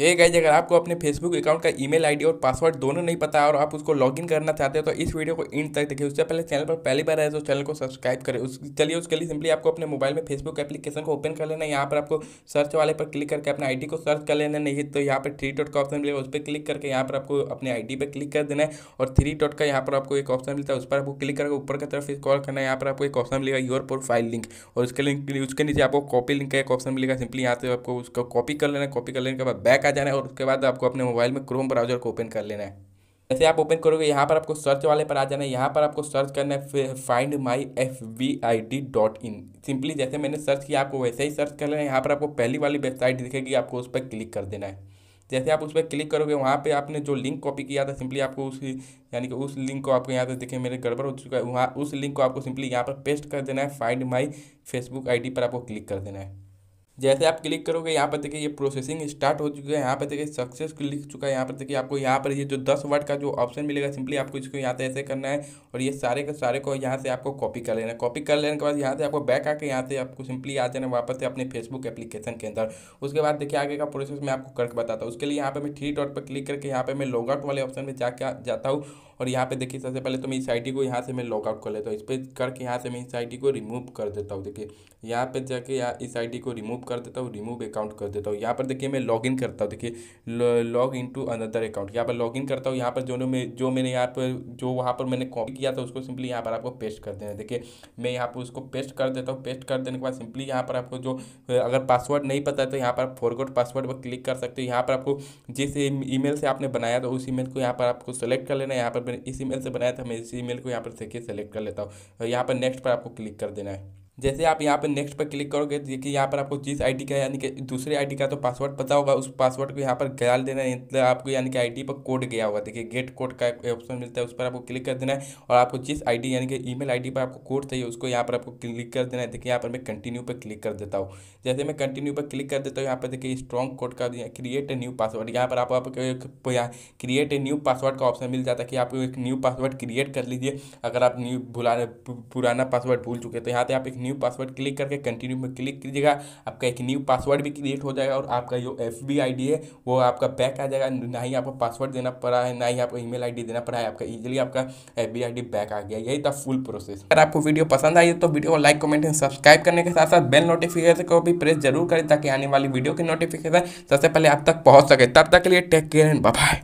ये गाइज़ अगर आपको अपने फेसबुक अकाउंट का ईमेल आईडी और पासवर्ड दोनों नहीं पता और आप उसको लॉगिन करना चाहते हो तो इस वीडियो को इन तक देखिए। उससे पहले चैनल पर पहली बार आए तो चैनल को सब्सक्राइब करें। उस, चलिए उसके लिए सिंपली आपको अपने मोबाइल में फेसबुक एप्लीकेशन को ओपन कर लेना यहाँ पर आपको सर्च वाले पर क्लिक करके अपने आई को सर्च कर लेना नहीं तो यहाँ पर थ्री डॉट का ऑप्शन मिलेगा, उस पर क्लिक करके यहाँ पर आपको अपने आई पर क्लिक कर देना है। और थ्री डॉट का यहाँ पर आपको एक ऑप्शन मिलता है, उस पर आपको क्लिक करके ऊपर की तरफ़ कॉल करना है। यहाँ पर आपको एक ऑप्शन मिलेगा योर प्रोफ़ाइल लिंक और उसके लिंक उसके नीचे आपको कॉपी लिंक का एक ऑप्शन मिलेगा। सिंपली यहाँ से आपको उसका कॉपी कर लेना कॉपी कर लेने के बाद बैक आ जाना है और उसके बाद आपको अपने मोबाइल में क्रोम ब्राउज़र को ओपन कर लेना है। जैसे आप ओपन करोगे, यहाँ पर आपको सर्च वाले पर आ जाना है। यहाँ पर आपको सर्च करना है find my F V I D dot in simply जैसे मैंने सर्च किया, आपको वैसे ही सर्च कर लेना है। यहाँ पर आपको पहली वाली वेबसाइट दिखेगी, आपको उस पर क्लिक कर देना है। जैसे आप उस पर क्लिक करोगे, वहाँ पे आपने जो लिंक कॉपी किया था सिंपली आपको उस, यानी कि उस लिंक को आपको यहाँ पे देखें, मेरे गड़बड़ हो चुका है। वहाँ उस लिंक को आपको सिंपली यहाँ पर पेस्ट कर देना है। फाइंड माई फेसबुक आईडी पर आपको क्लिक कर देना है। जैसे आप क्लिक करोगे, यहाँ पर देखिए ये प्रोसेसिंग स्टार्ट हो चुका है, यहाँ पर देखिए सक्सेस लिख चुका है, यहाँ पर देखिए आपको यहाँ पर ये जो दस वर्ड का जो ऑप्शन मिलेगा सिंपली आपको इसको यहाँ से ऐसे करना है और ये सारे के सारे को यहाँ से आपको कॉपी कर लेना है। कॉपी कर लेने के बाद यहाँ से आपको बैक आके यहाँ से आपको सिंपली आ जाना वापस से अपने फेसबुक एप्लीकेशन के अंदर। उसके बाद देखिए आगे का प्रोसेस मैं आपको करके बताता हूँ। उसके लिए यहाँ पर मैं थ्री डॉट पर क्लिक करके यहाँ पर मैं लॉगआउट वाले ऑप्शन में जाके जाता हूँ और यहाँ पे देखिए सबसे पहले तो मैं इस आई को यहाँ से मैं लॉग आउट कर लेता हूँ इस पर करके यहाँ से मैं इस आई को रिमूव कर देता हूँ देखिए यहाँ पे जाके यहाँ इस आई को रिमूव कर देता हूँ रिमूव अकाउंट कर देता हूँ यहाँ पर देखिए मैं लॉग इन करता हूँ देखिए log in to another account यहाँ पर लॉग इन करता हूँ यहाँ पर जो मैं जो मैंने यहाँ पर जो वहाँ पर मैंने कॉपी किया था उसको सिंपली यहाँ पर आपको पेस्ट कर देना देखिए मैं यहाँ पर उसको पेस्ट कर देता हूँ पेस्ट कर देने के बाद सिंपली यहाँ पर आपको जो अगर पासवर्ड नहीं पता है तो यहाँ पर आप फॉरगोट पासवर्ड पर क्लिक कर सकते हो यहाँ पर आपको जिस ईमेल से आपने बनाया था उस ईमेल को यहाँ पर आपको सेलेक्ट कर लेना है यहाँ पर मैंने इस ईमेल से बनाया था, मैं इस ईमेल को यहाँ पर देखिए सेलेक्ट कर लेता हूँ। यहाँ पर नेक्स्ट पर आपको क्लिक कर देना है। जैसे आप यहाँ पर नेक्स्ट पर क्लिक करोगे तो देखिए यहाँ पर आपको जिस आईडी का यानी कि दूसरे आईडी का तो पासवर्ड पता होगा, उस पासवर्ड को यहाँ पर डाल देना है मतलब आपको यानी कि आईडी पर कोड गया होगा। देखिए गेट कोड का ऑप्शन मिलता है, उस पर आपको क्लिक कर देना है और आपको जिस आईडी यानी कि ईमेल आईडी पर आपको कोड चाहिए, उसको यहाँ पर आपको क्लिक कर देना है। देखिए, यहाँ पर मैं कंटिन्यू पर क्लिक कर देता हूँ। जैसे मैं कंटिन्यू पर क्लिक कर देता हूँ, यहाँ पर देखिए स्ट्रॉन्ग कोड का क्रिएट ए न्यू पासवर्ड यहाँ पर आपको क्रिएट ए न्यू पासवर्ड का ऑप्शन मिल जाता है कि आपको एक न्यू पासवर्ड क्रिएट कर लीजिए। अगर आप न्यू भुलाने पुराना पासवर्ड भूल चुके तो यहाँ पर आप एक न्यू पासवर्ड क्लिक करके कंटिन्यू में क्लिक कीजिएगा। आपका एक न्यू पासवर्ड भी क्रिएट हो जाएगा और आपका जो एफ़ बी है, वो आपका बैक आ जाएगा। ना ही आपको पासवर्ड देना पड़ा है, ना ही आपको ईमेल आईडी देना पड़ा है, आपका इजीली आपका एफ़ बी बैक आ गया। यही था फुल प्रोसेस अगर आपको वीडियो पसंद आई तो वीडियो को लाइक कमेंट एंड सब्सक्राइब करने के साथ साथ बेल नोटिफिकेशन को भी प्रेस ज़रूर करें, ताकि आने वाली वीडियो की नोटिफिकेशन सबसे पहले आप तक पहुँच सके। तब तक के लिए टेक केयर एंड बाय